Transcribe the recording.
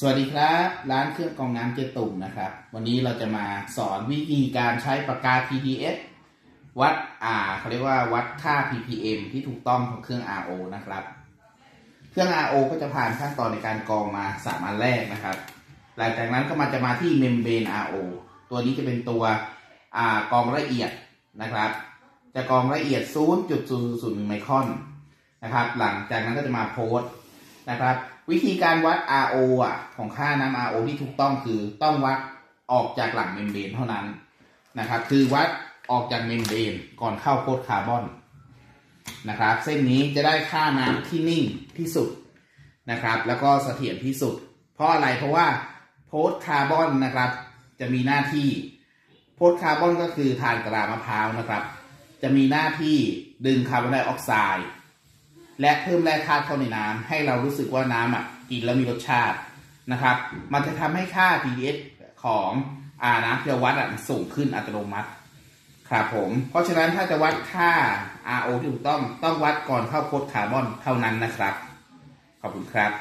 สวัสดีครับ ร้านเครื่องกรองน้ำเจตุ่มนะครับ วันนี้เราจะมาสอนวิธีการใช้ปากกา PDS วัดอ่าเขาเรียกว่าวัดค่า ppm ที่ถูกต้องของเครื่อง RO นะครับ เครื่อง RO ก็จะผ่านขั้นตอนในการกรองมาสามอันแรกนะครับ หลังจากนั้นก็มาจะมาที่เมมเบรน RO ตัวนี้จะเป็นตัวอ่ากรองละเอียดนะครับ จะกรองละเอียด 0.001ไมครอนนะครับ หลังจากนั้นก็จะมาโพสต์ นะครับ วิธีการวัด RO อะของค่าน้ำ RO ที่ถูกต้องคือต้องวัดออกจากหลัง membrane เท่านั้นนะครับ คือวัดออกจาก membrane ก่อนเข้า post carbon นะครับ เส้นนี้จะได้ค่าน้ำที่นิ่งที่สุดนะครับ แล้วก็เสถียรที่สุด เพราะอะไรเพราะว่า post carbon นะครับ จะมีหน้าที่ post carbon ก็คือถ่านกะลามะพร้าวนะครับ จะมีหน้าที่ดึงคาร์บอนไดออกไซด์ และเพิ่มแร่ธาตุเข้าในน้ำให้เรารู้สึกว่าน้ำอะกินแล้วมีรสชาตินะครับ มันจะทำให้ค่า pH ของอาน้ำที่เราวัดอะสูงขึ้นอัตโนมัติครับผม เพราะฉะนั้นถ้าจะวัดค่า RO ที่ถูกต้องต้องวัดก่อนเข้าโพสคาร์บอนเท่านั้นนะครับ ขอบคุณครับ